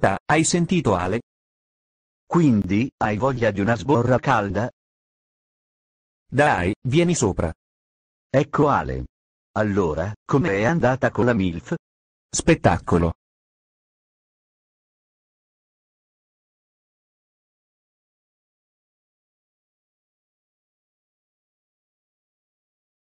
Ta, hai sentito Ale? Quindi, hai voglia di una sborra calda? Dai, vieni sopra. Ecco Ale. Allora, com'è andata con la MILF? Spettacolo.